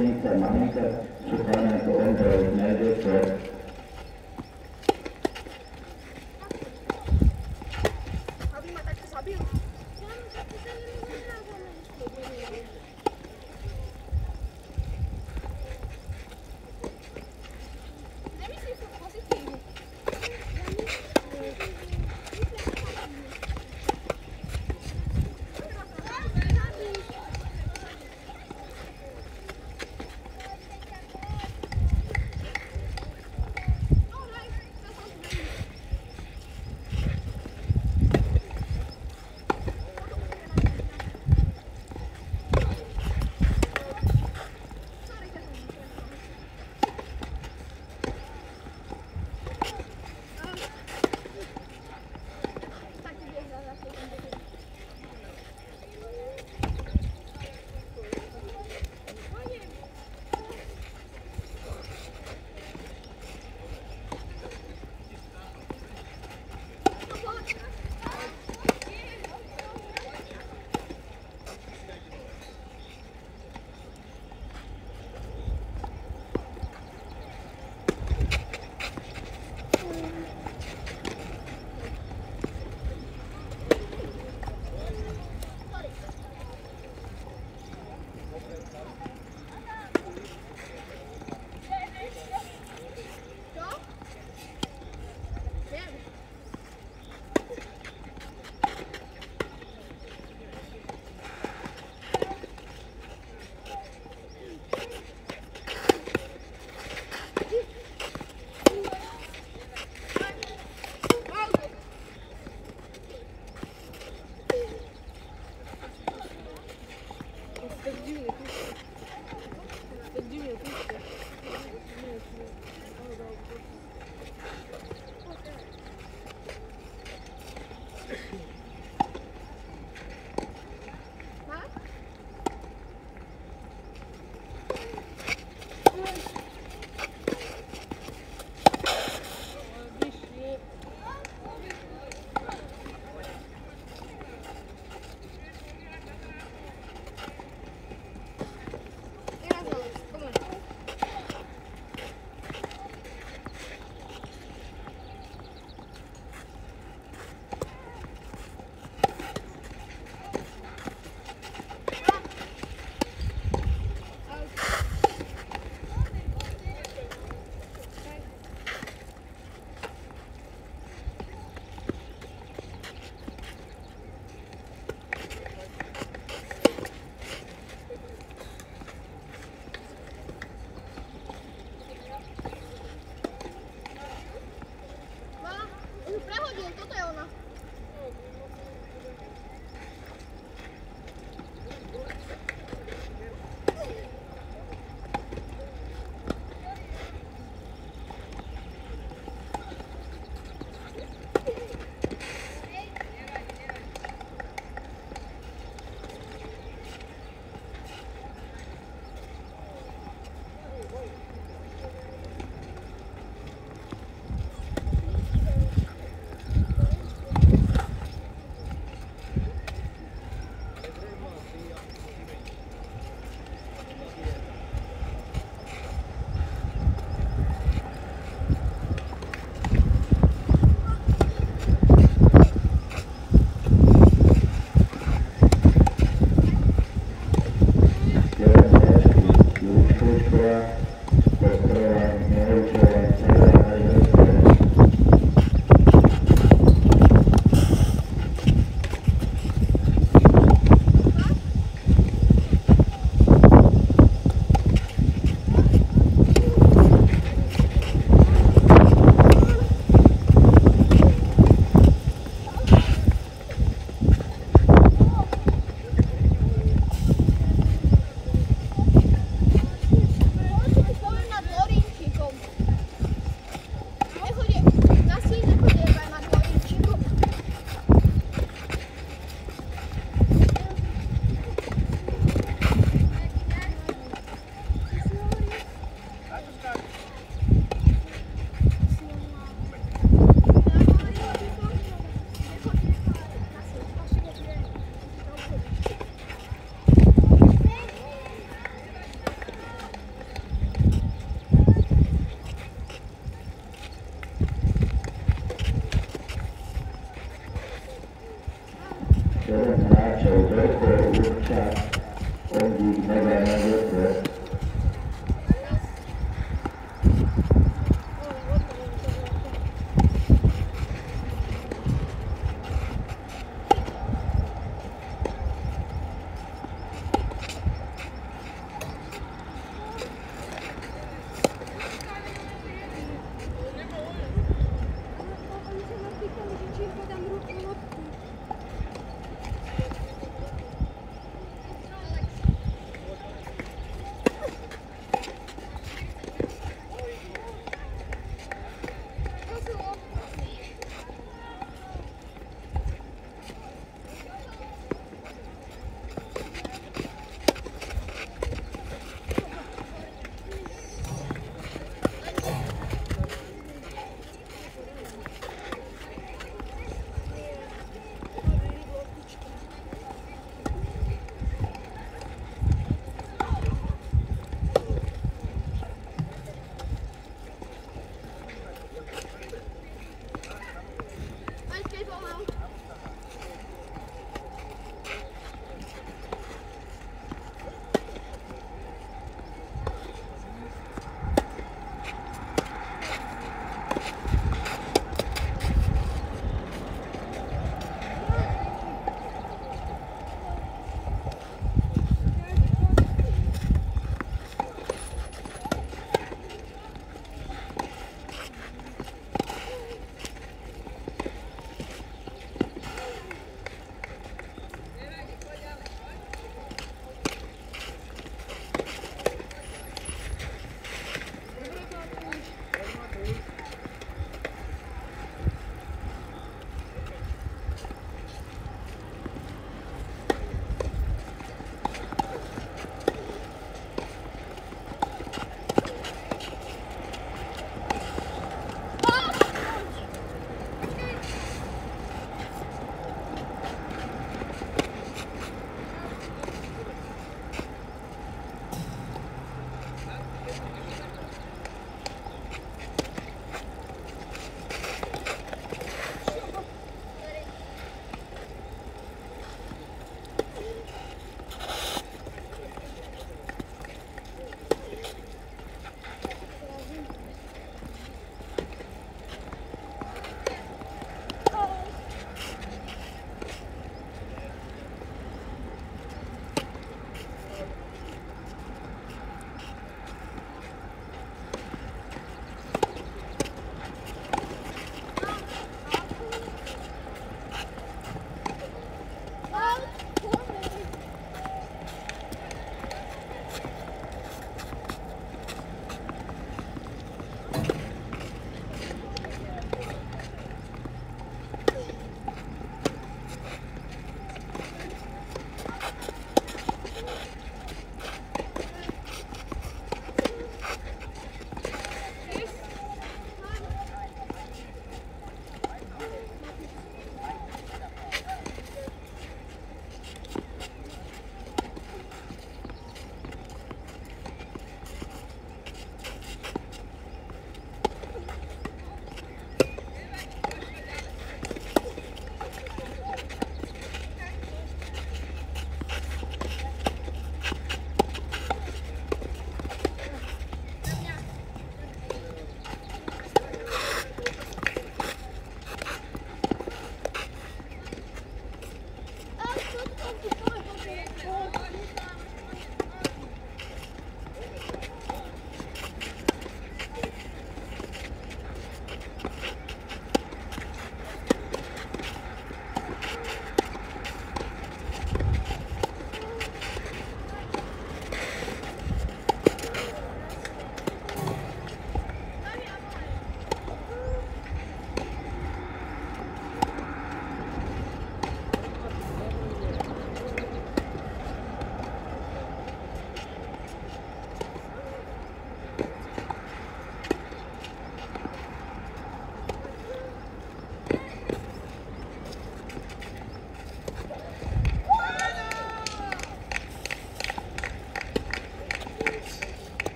Uczennica